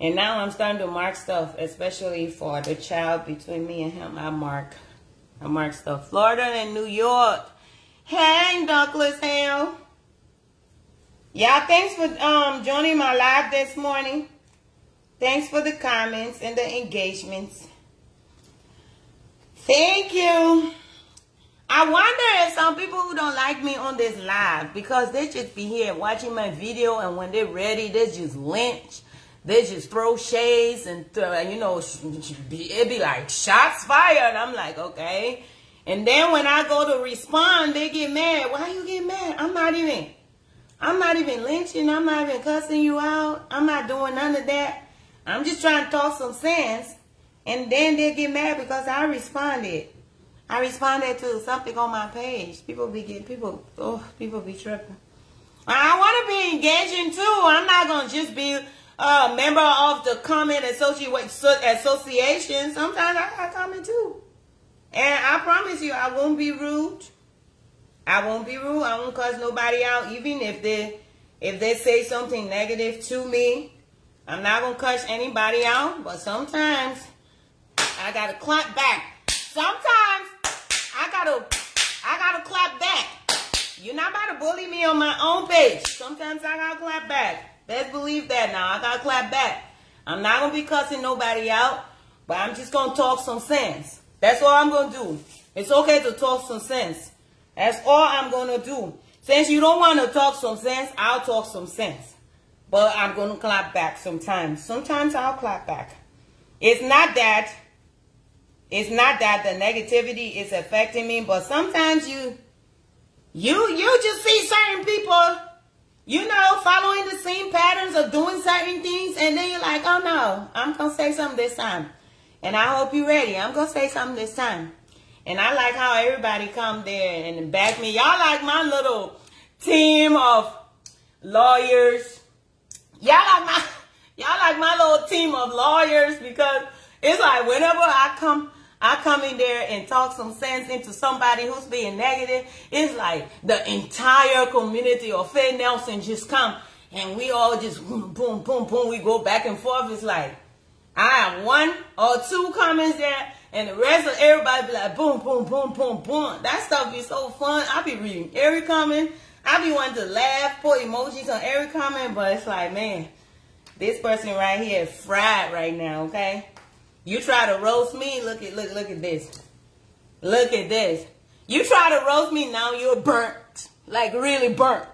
Speaker 1: And now I'm starting to mark stuff, especially for the child between me and him. I mark, I mark stuff. Florida and New York. Hey, Douglas Hale. Y'all, thanks for um joining my live this morning. Thanks for the comments and the engagements. Thank you. I wonder if some people who don't like me on this live, because they just be here watching my video and when they're ready, they just lynch. They just throw shades and, throw, you know, it be like shots fired. I'm like, okay. And then when I go to respond, they get mad. Why you get mad? I'm not even, I'm not even lynching. I'm not even cussing you out. I'm not doing none of that. I'm just trying to talk some sense. And then they get mad because I responded. I responded to something on my page. People be getting people. Oh, people be tripping. I want to be engaging too. I'm not gonna just be a member of the comment association. Sometimes I got comment too, and I promise you, I won't be rude. I won't be rude. I won't cuss nobody out, even if they if they say something negative to me. I'm not gonna cuss anybody out, but sometimes I gotta clap back. Sometimes I gotta, I gotta clap back. You're not about to bully me on my own page. Sometimes I gotta clap back. Best believe that now. I gotta clap back. I'm not gonna be cussing nobody out, but I'm just gonna talk some sense. That's all I'm gonna do. It's okay to talk some sense. That's all I'm gonna do. Since you don't want to talk some sense, I'll talk some sense. But I'm gonna clap back sometimes. Sometimes I'll clap back. It's not that it's not that the negativity is affecting me, but sometimes you, you, you just see certain people, you know, following the same patterns of doing certain things, and then you're like, oh no, I'm gonna say something this time, and I hope you're ready. I'm gonna say something this time, and I like how everybody come there and back me. Y'all like my little team of lawyers. Y'all like my, y'all like my little team of lawyers because it's like whenever I come I come in there and talk some sense into somebody who's being negative. It's like the entire community of Fay Nelson just come and we all just boom, boom, boom, boom. We go back and forth. It's like I have one or two comments there and the rest of everybody be like boom, boom, boom, boom, boom. That stuff be so fun. I be reading every comment. I be wanting to laugh, put emojis on every comment, but it's like, man, this person right here is fried right now, okay? You try to roast me, look at look look at this. Look at this. You try to roast me, now you're burnt. Like really burnt.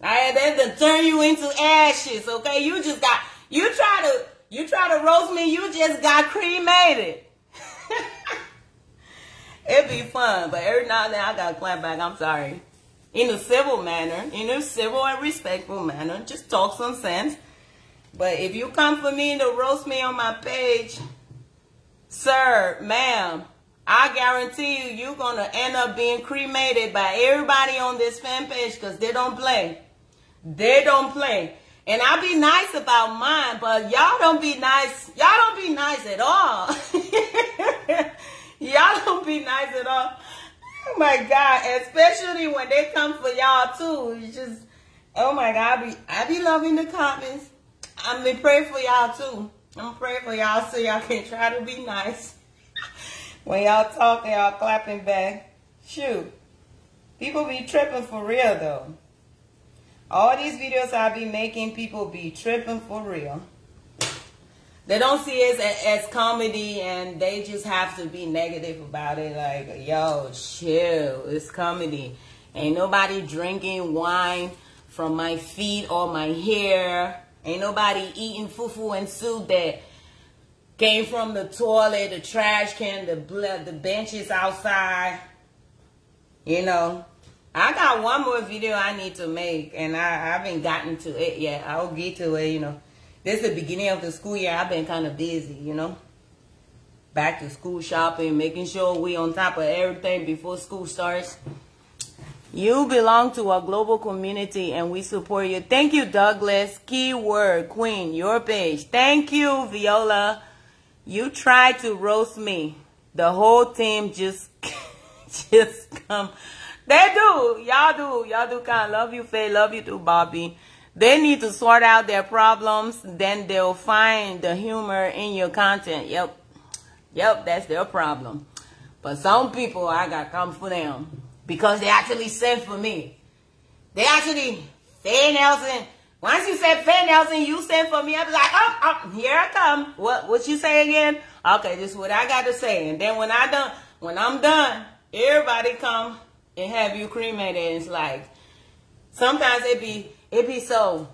Speaker 1: I had to turn you into ashes, okay? You just got you try to you try to roast me, you just got cremated. It'd be fun, but every now and then I gotta clap back. I'm sorry. In a civil manner, in a civil and respectful manner, just talk some sense. But if you come for me to roast me on my page, sir, ma'am, I guarantee you, you're going to end up being cremated by everybody on this fan page because they don't play. They don't play. And I be nice about mine, but y'all don't be nice. Y'all don't be nice at all. y'all don't be nice at all. Oh my God. Especially when they come for y'all too. It's just, oh my God. I be, I be loving the comments. I'm gonna pray for y'all too. I'm praying for y'all so y'all can try to be nice. when y'all talking, y'all clapping back. Shoot. People be tripping for real though. All these videos I be making, people be tripping for real. They don't see it as, as comedy and they just have to be negative about it. Like, yo, chill. It's comedy. Ain't nobody drinking wine from my feet or my hair. Ain't nobody eating fufu and soup that came from the toilet, the trash can, the blood, the benches outside. You know, I got one more video I need to make, and I, I haven't gotten to it yet. I'll get to it, you know. This is the beginning of the school year. I've been kind of busy, you know. Back to school shopping, making sure we on top of everything before school starts. You belong to a global community and we support you. Thank you, Douglas. Keyword, Queen, your page. Thank you, Viola. You tried to roast me. The whole team just, just come they do. Y'all do. Y'all do kind love you, Fay. Love you too, Bobby. They need to sort out their problems. Then they'll find the humor in your content. Yep. Yep, that's their problem. But some people, I got come for them. Because they actually sent for me. They actually, Fay Nelson. Once you said Fay Nelson, you sent for me. I be like, oh, oh, here I come. What, what you say again? Okay, this is what I got to say. And then when I done, when I'm done, everybody come and have you cremated. It's like sometimes it be it be so.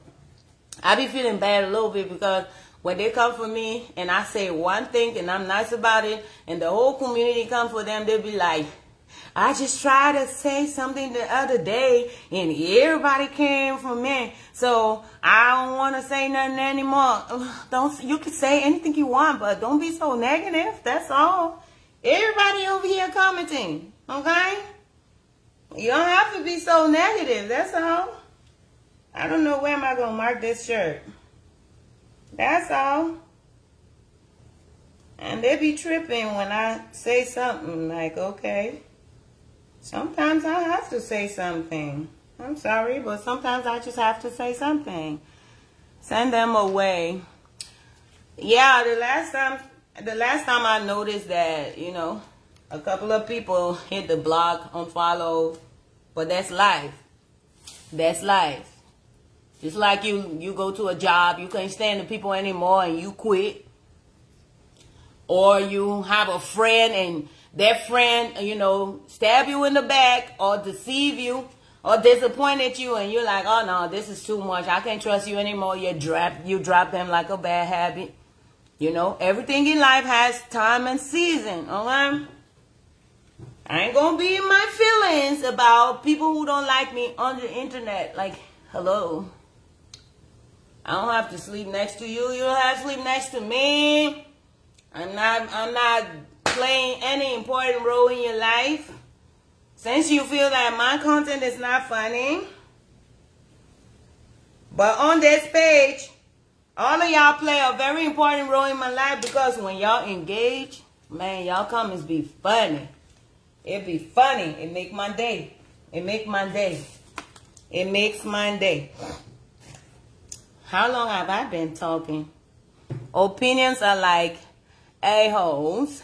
Speaker 1: I be feeling bad a little bit because when they come for me and I say one thing and I'm nice about it, and the whole community come for them, they be like, I just tried to say something the other day and everybody came for me. So I don't want to say nothing anymore. Don't you can say anything you want, but don't be so negative. That's all. Everybody over here commenting, okay? You don't have to be so negative. That's all. I don't know where am I going to mark this shirt. That's all. And they be tripping when I say something like, okay. Sometimes I have to say something. I'm sorry, but sometimes I just have to say something. Send them away. Yeah, the last time the last time I noticed that, you know, a couple of people hit the block, unfollow, but that's life. That's life. Just like you, you go to a job, you can't stand the people anymore and you quit. Or you have a friend and that friend, you know, stab you in the back or deceive you or disappointed you and you're like, oh no, this is too much. I can't trust you anymore. You drop, you drop them like a bad habit. You know, everything in life has time and season, okay? I ain't gonna be in my feelings about people who don't like me on the internet. Like, hello. I don't have to sleep next to you. You don't have to sleep next to me. I'm not I'm not playing any important role in your life. Since you feel that my content is not funny. But on this page, all of y'all play a very important role in my life because when y'all engage, man, y'all comments be funny. It be funny. It make my day. It make my day. It makes my day. How long have I been talking? Opinions are like a-holes.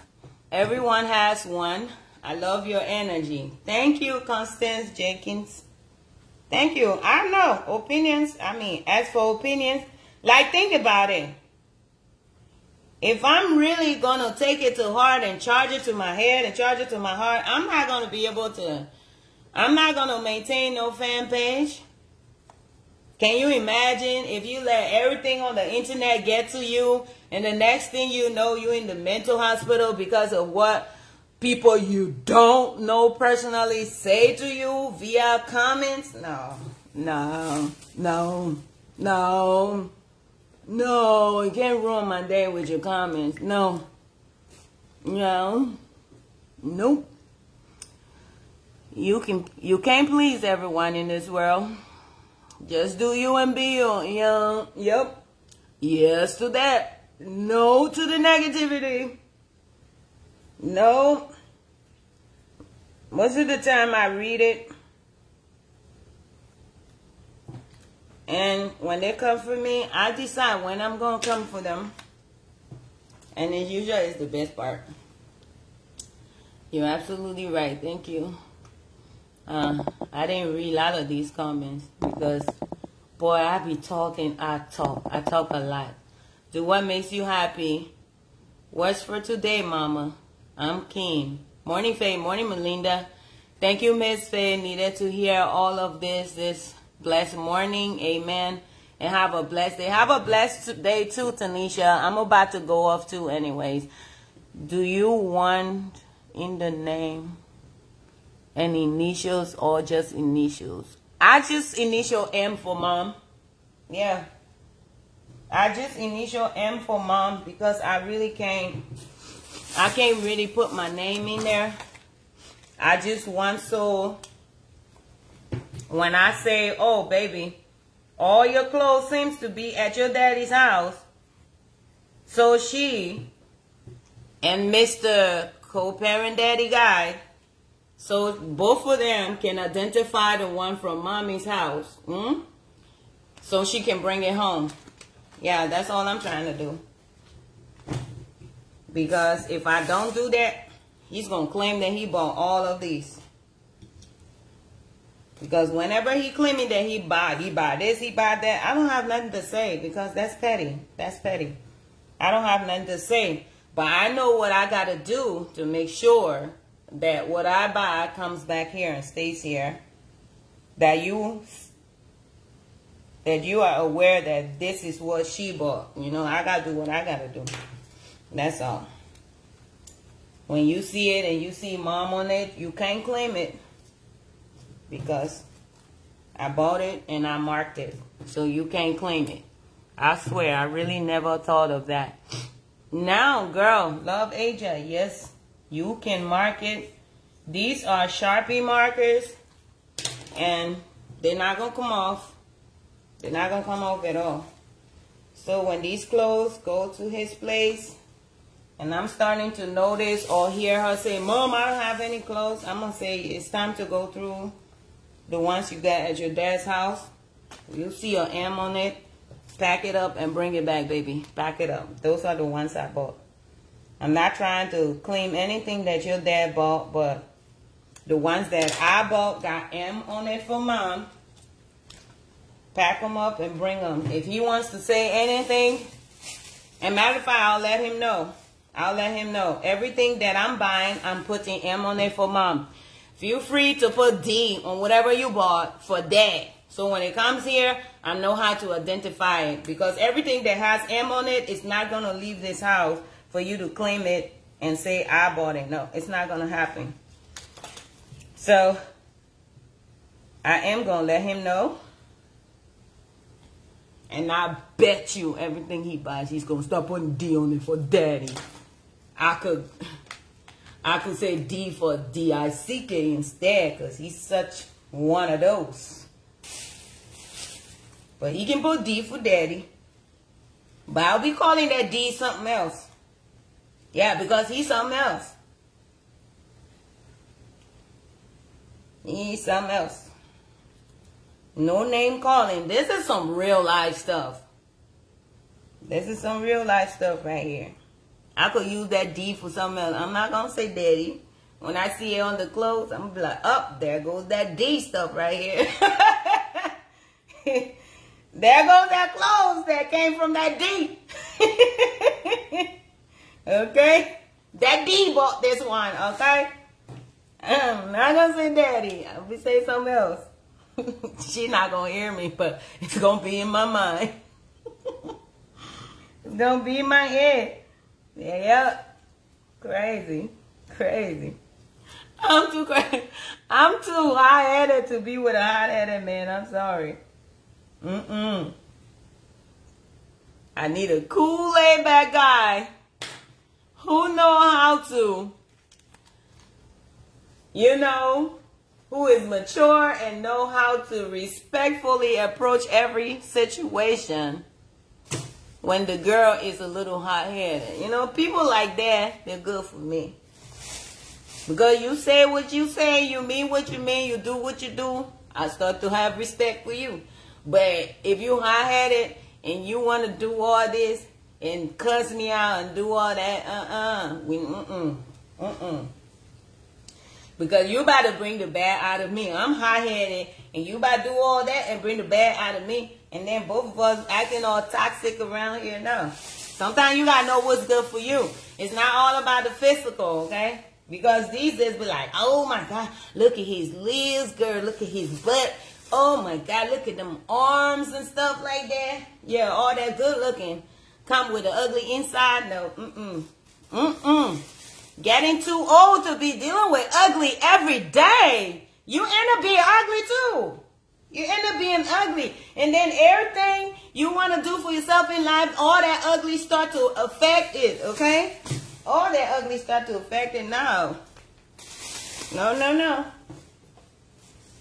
Speaker 1: Everyone has one. I love your energy. Thank you, Constance Jenkins. Thank you. I know. Opinions, I mean, as for opinions, like think about it. If I'm really going to take it to heart and charge it to my head and charge it to my heart, I'm not going to be able to, I'm not going to maintain no fan page. Can you imagine if you let everything on the internet get to you and the next thing you know, you're in the mental hospital because of what people you don't know personally say to you via comments. No, no, no, no, no. You can't ruin my day with your comments. No, no, nope. You can you can't please everyone in this world. Just do you and be you. Yeah, yep. Yes to that. No to the negativity. No. Most of the time I read it. And when they come for me, I decide when I'm going to come for them. And it usually is the best part. You're absolutely right. Thank you. Uh, I didn't read a lot of these comments because, boy, I be talking. I talk. I talk a lot. Do what makes you happy. What's for today, Mama? I'm Kim. Morning, Fay. Morning, Melinda. Thank you, Miss Fay. Needed to hear all of this this blessed morning. Amen. And have a blessed day. Have a blessed day too, Tanisha. I'm about to go off too anyways. Do you want in the name and initials or just initials? I just initial M for mom. Yeah. I just initial M for mom because I really can't I can't really put my name in there. I just want so when I say, oh baby, all your clothes seems to be at your daddy's house. So she and Mr. co-parent daddy guy, so both of them can identify the one from mommy's house. Hmm? So she can bring it home. Yeah, that's all I'm trying to do. Because if I don't do that, he's going to claim that he bought all of these. Because whenever he claiming that he buy, he buy this, he buy that, I don't have nothing to say because that's petty. That's petty. I don't have nothing to say. But I know what I got to do to make sure that what I buy comes back here and stays here. That you that you are aware that this is what she bought. You know, I got to do what I got to do. That's all. When you see it and you see mom on it, you can't claim it because I bought it and I marked it. So you can't claim it. I swear, I really never thought of that. Now, girl, love Asia. Yes, you can mark it. These are Sharpie markers and they're not going to come off. They're not going to come off at all. So when these clothes go to his place, and I'm starting to notice or hear her say, Mom, I don't have any clothes. I'm going to say, it's time to go through the ones you got at your dad's house. You'll see your M on it. Pack it up and bring it back, baby. Pack it up. Those are the ones I bought. I'm not trying to claim anything that your dad bought, but the ones that I bought got M on it for mom. Pack them up and bring them. If he wants to say anything, and matter of fact, I'll let him know. I'll let him know. Everything that I'm buying, I'm putting M on it for mom. Feel free to put D on whatever you bought for dad. So when it comes here, I know how to identify it. Because everything that has M on it is not going to leave this house for you to claim it and say, I bought it. No, it's not going to happen. So, I am going to let him know. And I bet you everything he buys, he's going to start putting D on it for daddy. I could I could say D for D-I-C-K instead because he's such one of those. But he can put D for daddy. But I'll be calling that D something else. Yeah, because he's something else. He's something else. No name calling. This is some real life stuff. This is some real life stuff right here. I could use that D for something else. I'm not going to say daddy. When I see it on the clothes, I'm be like, up, oh, there goes that D stuff right here. there goes that clothes that came from that D. okay? That D bought this one, okay? Um, I'm not going to say daddy. I'll be say something else. She's not to hear me, but it's to be in my mind. it's to be in my head. Yeah, crazy. crazy. I'm too crazy. I'm too high-headed to be with a hot-headed man. I'm sorry. Mm-mm. I need a cool, laid-back guy who know how to, you know, who is mature and know how to respectfully approach every situation when the girl is a little hot-headed. You know, people like that, they're good for me. Because you say what you say, you mean what you mean, you do what you do, I start to have respect for you. But if you hot-headed and you want to do all this and cuss me out and do all that, uh-uh, we, mm-mm, mm-mm. Because you about to bring the bad out of me. I'm hot-headed, and you about to do all that and bring the bad out of me. And then both of us acting all toxic around here now. Sometimes you got to know what's good for you. It's not all about the physical, okay? Because these days be like, oh my God, look at his legs, girl. Look at his butt. Oh my God, look at them arms and stuff like that. Yeah, all that good looking. Come with an ugly inside? No, mm-mm. Mm-mm. Getting too old to be dealing with ugly every day. You end up being ugly too. You end up being ugly. And then everything you want to do for yourself in life, all that ugly start to affect it, okay? All that ugly start to affect it now. No, no, no.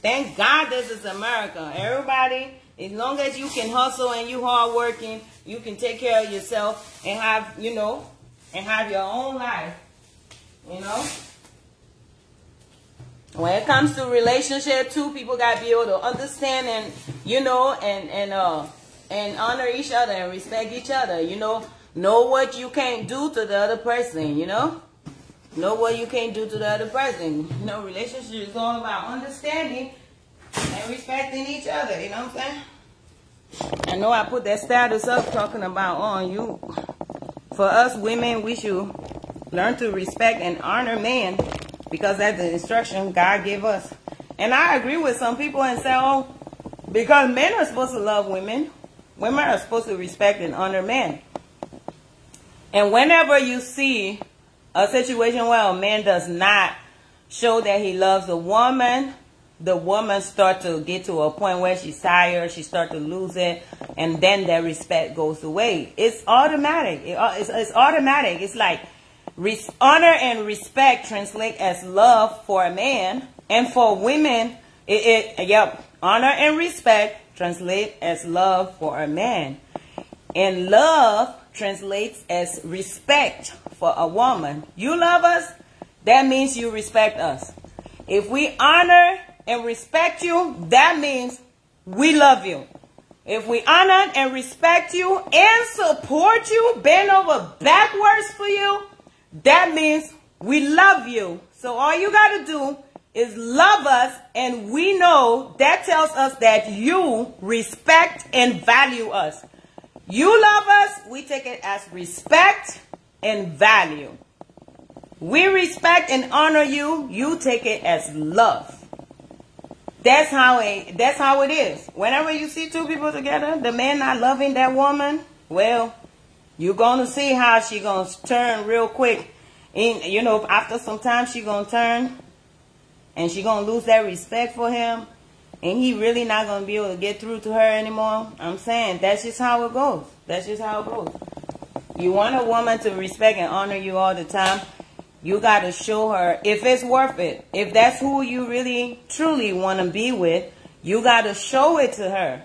Speaker 1: Thank God this is America. Everybody, as long as you can hustle and you hard working, you can take care of yourself and have, you know, and have your own life. You know? When it comes to relationship, two people gotta be able to understand and you know and and uh and honor each other and respect each other. You know, know what you can't do to the other person. You know, know what you can't do to the other person. You know, relationship is all about understanding and respecting each other. You know what I'm saying? I know I put that status up talking about on oh, you. For us women, we should learn to respect and honor men because that's the instruction God gave us. And I agree with some people and say, oh, because men are supposed to love women, women are supposed to respect and honor men. And whenever you see a situation where a man does not show that he loves a woman, the woman start to get to a point where she's tired, she start to lose it, and then that respect goes away. It's automatic. It, uh, it's, it's automatic. It's like Res honor and respect translate as love for a man, and for women, it, it yep, honor and respect translate as love for a man, and love translates as respect for a woman. You love us, that means you respect us. If we honor and respect you, that means we love you. If we honor and respect you and support you, bend over backwards for you, that means we love you. So all you got to do is love us and we know that tells us that you respect and value us. You love us, we take it as respect and value. We respect and honor you, you take it as love. That's how it that's how it is. Whenever you see two people together, the man not loving that woman, well, you're going to see how she going to turn real quick. And, you know, after some time, she going to turn. And she going to lose that respect for him. And he really not going to be able to get through to her anymore. I'm saying, that's just how it goes. That's just how it goes. You want a woman to respect and honor you all the time. You got to show her if it's worth it. If that's who you really, truly want to be with, you got to show it to her.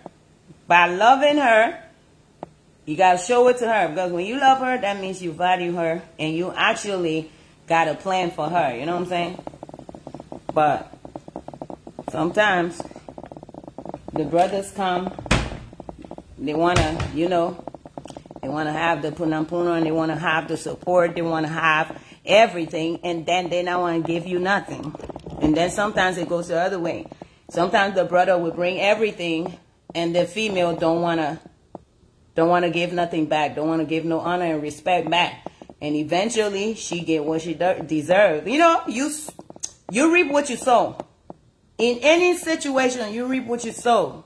Speaker 1: By loving her, you got to show it to her because when you love her, that means you value her and you actually got a plan for her. You know what I'm saying? But sometimes the brothers come, they want to, you know, they want to have the punampuna and they want to have the support. They want to have everything and then they don't want to give you nothing. And then sometimes it goes the other way. Sometimes the brother will bring everything and the female don't want to don't want to give nothing back. Don't want to give no honor and respect back. And eventually, she get what she deserves. You know, you you reap what you sow. In any situation, you reap what you sow.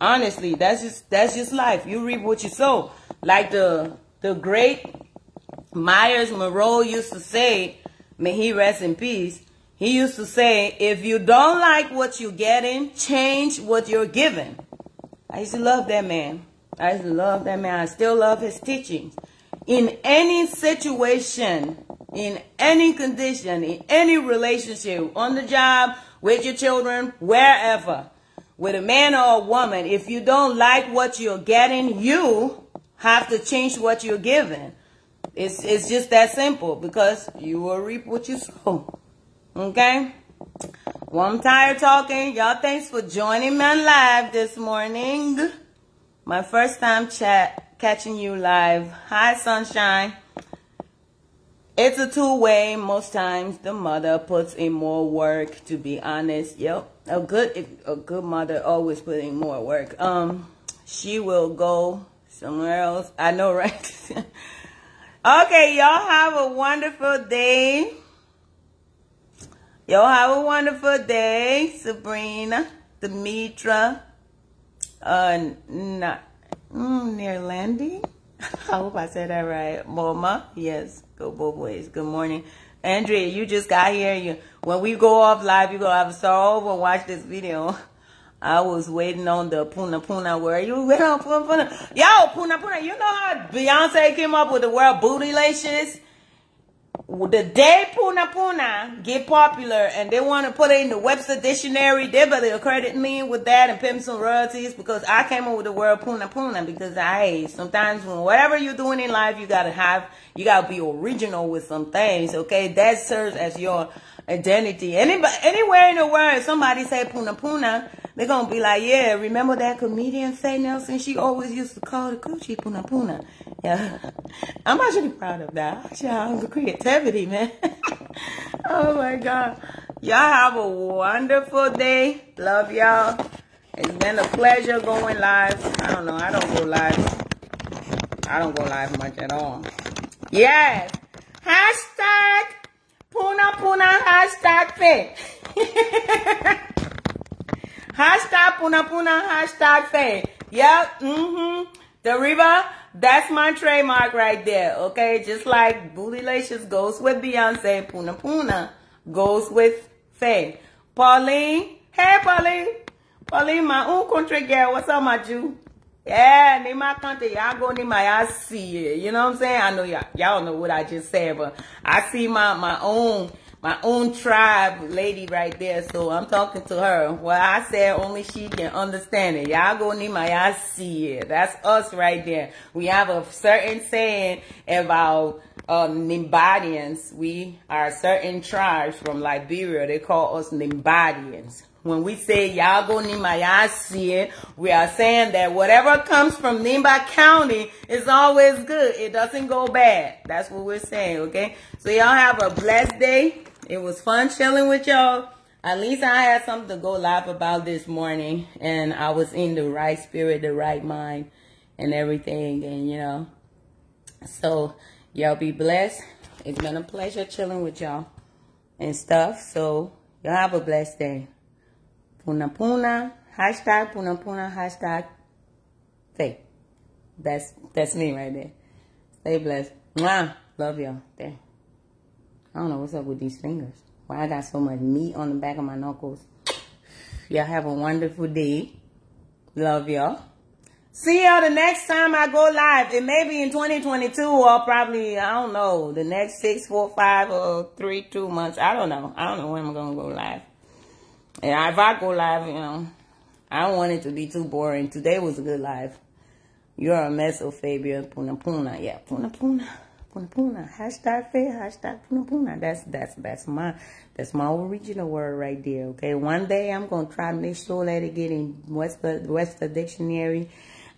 Speaker 1: Honestly, that's just that's just life. You reap what you sow. Like the the great Myles Munroe used to say, may he rest in peace, he used to say, if you don't like what you're getting, change what you're given. I used to love that man. I used to love that man. I still love his teachings. In any situation, in any condition, in any relationship, on the job, with your children, wherever, with a man or a woman, if you don't like what you're getting, you have to change what you're given. It's, it's just that simple because you will reap what you sow. Okay? Well, I'm tired talking. Y'all, thanks for joining me on live this morning. My first time chat catching you live. Hi, sunshine. It's a two-way. Most times, the mother puts in more work. To be honest, yep, a good a good mother always put in more work. Um, she will go somewhere else. I know, right? Okay, y'all have a wonderful day. Y'all have a wonderful day, Sabrina, Demetra, uh, not, mm. I hope I said that right. Mama, yes, go both ways. Good morning. Andrea, you just got here. You When we go off live, you're going to have to start over and watch this video. I was waiting on the Puna Puna where are you went on Puna Puna. Yo, Puna Puna, you know how Beyonce came up with the word bootylicious? the day Puna Puna get popular and they want to put it in the Webster dictionary, they better credit me with that and me some royalties because I came up with the word Puna Puna because I sometimes when whatever you're doing in life, you gotta have you gotta be original with some things. Okay, that serves as your identity. Anybody, anywhere in the world, somebody say Puna Puna, they're going to be like, yeah, remember that comedian Fay Nelson? She always used to call the coochie Puna Puna. Yeah. I'm actually proud of that. The creativity, man. oh, my God. Y'all have a wonderful day. Love y'all. It's been a pleasure going live. I don't know. I don't go live. I don't go live much at all. Yes. Hashtag Puna Puna hashtag Fay. hashtag Puna Puna hashtag Fay. Yep. Mm-hmm. The river, that's my trademark right there. Okay. Just like Bootylicious goes with Beyonce, Puna Puna goes with Fay. Pauline. Hey, Pauline. Pauline, my own country girl. What's up, my Jew? Yeah, in my country, y'all go in my, I see it. You know what I'm saying? I know y'all, y'all know what I just said, but I see my, my own, my own tribe lady right there. So I'm talking to her. Well, I said only she can understand it. Y'all go my, I see it. That's us right there. We have a certain saying about um, Nimbadians. We are certain tribes from Liberia. They call us Nimbadians. When we say Yago Nimayasi, we are saying that whatever comes from Nimba County is always good. It doesn't go bad. That's what we're saying, okay? So y'all have a blessed day. It was fun chilling with y'all. At least I had something to go laugh about this morning. And I was in the right spirit, the right mind, and everything. And, you know, so y'all be blessed. It's been a pleasure chilling with y'all and stuff. So y'all have a blessed day. Puna Puna, hashtag Puna Puna, hashtag Fay. That's that's me right there. Stay blessed. Mwah. Love y'all. There. I don't know what's up with these fingers. Why I got so much meat on the back of my knuckles. Y'all have a wonderful day. Love y'all. See y'all the next time I go live. It may be in 2022 or probably, I don't know, the next six, four, five, or three, two months. I don't know. I don't know when I'm going to go live. And if I go live, you know, I don't want it to be too boring. Today was a good live. You're a mess of Fabia Puna Puna. Yeah, Puna Puna. Puna. Hashtag Fay, hashtag. That's that's that's my that's my original word right there. Okay. One day I'm gonna try to make sure that it get in West West Dictionary.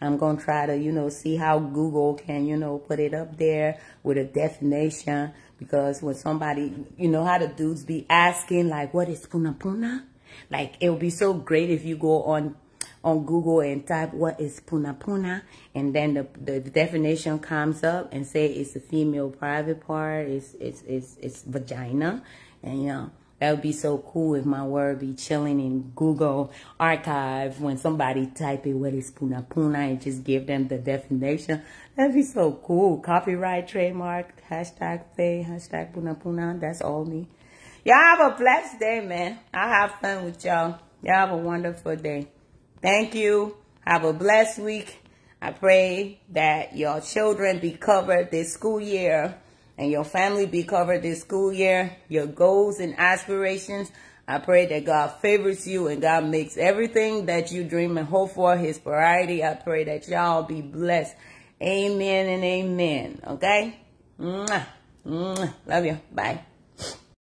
Speaker 1: I'm gonna try to, you know, see how Google can, you know, put it up there with a definition. Because when somebody, you know how the dudes be asking, like, what is Puna Puna? Like it would be so great if you go on on Google and type what is puna puna and then the, the definition comes up and say it's a female private part, it's it's it's it's vagina and you know That would be so cool if my word be chilling in Google archive when somebody type it, what is puna puna, and just give them the definition. That'd be so cool. Copyright, trademark, hashtag Fay, hashtag puna puna. That's all me. Y'all have a blessed day, man. I have fun with y'all. Y'all have a wonderful day. Thank you. Have a blessed week. I pray that your children be covered this school year and your family be covered this school year, your goals and aspirations. I pray that God favors you and God makes everything that you dream and hope for his priority. I pray that y'all be blessed. Amen and amen. Okay? Mwah. Mwah. Love you. Bye.